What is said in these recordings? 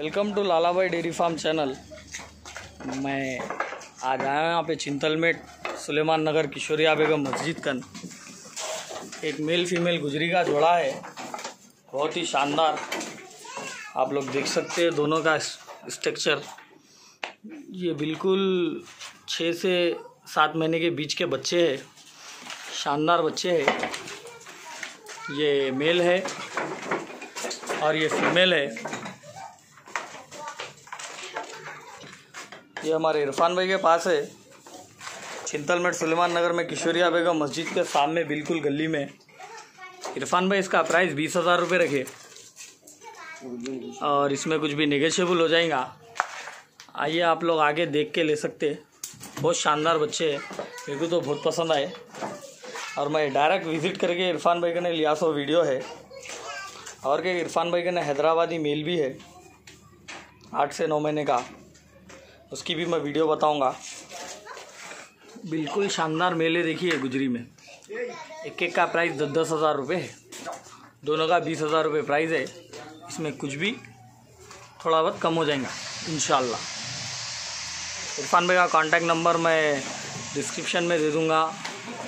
Welcome to Lalabai dairy farm channel. मैं आज आया हूँ यहाँ पे चिंतलमेट, सुलेमान नगर, किशोरिया बेगम मस्जिद कन। एक मेल फीमेल गुजरी का जोड़ा है। बहुत ही शानदार। आप लोग देख सकते हैं दोनों का स्ट्रक्चर ये बिल्कुल छः से सात महीने के बीच के बच्चे हैं। शानदार बच्चे हैं। ये मेल है और ये फीमेल है। ये हमारे इरफान भाई के पास है। चिंतलमेट सुलेमान नगर में किशोरिया बेगम मस्जिद के सामने बिल्कुल गली में। इरफान भाई, इसका प्राइस बीस हज़ार रुपये रखे। और इसमें कुछ भी नेगेशियबल हो जाएगा। आइए आप लोग आगे देख के ले सकते बहुत शानदार बच्चे हैं। मेरे को तो बहुत पसंद आए। और मैं डायरेक्ट विज़िट करके इरफान भाई का ने लिया, सो वीडियो है। और क्या, इरफान भाई का ने हैदराबादी मेल भी है। आठ से नौ महीने का। उसकी भी मैं वीडियो बताऊँगा। बिल्कुल शानदार मेले देखिए गुजरी में। एक एक का प्राइस दस दस हज़ार रुपये है। दोनों का बीस हज़ार रुपये प्राइस है। इसमें कुछ भी थोड़ा बहुत कम हो जाएगा इन इरफान भाई का कांटेक्ट नंबर मैं डिस्क्रिप्शन में दे दूँगा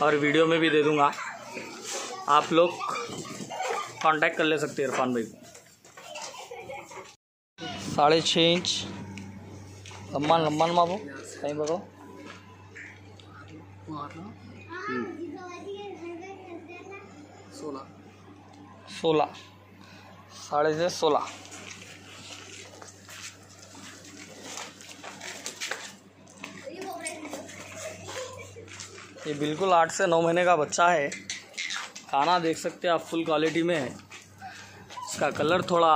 और वीडियो में भी दे दूँगा। आप लोग कांटेक्ट कर ले सकते हैं इरफान भाई को। साढ़े छः इंच लंबा लंबा बाबू कहीं बगो। सोलह। साढ़े छः, सोलह। ये बिल्कुल आठ से नौ महीने का बच्चा है। खाना देख सकते हैं आप फुल क्वालिटी में है। इसका कलर थोड़ा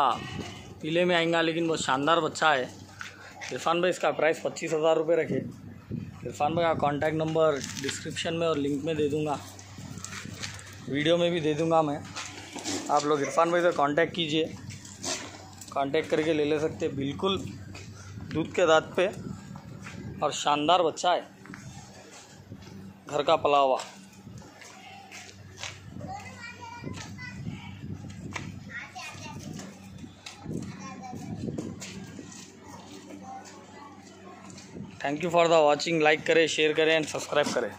पीले में आएगा, लेकिन बहुत शानदार बच्चा है। इरफान भाई, इसका प्राइस पच्चीस हज़ार रुपये रखे। इरफान भाई का कॉन्टैक्ट नंबर डिस्क्रिप्शन में और लिंक में दे दूँगा। वीडियो में भी दे दूँगा मैं। आप लोग इरफान भाई से कांटेक्ट कीजिए। कांटेक्ट करके ले ले सकते बिल्कुल दूध के दाँत पे और शानदार बच्चा है। घर का पला हुआ thank you for the watching like करें शेयर करें एंड सब्सक्राइब करें.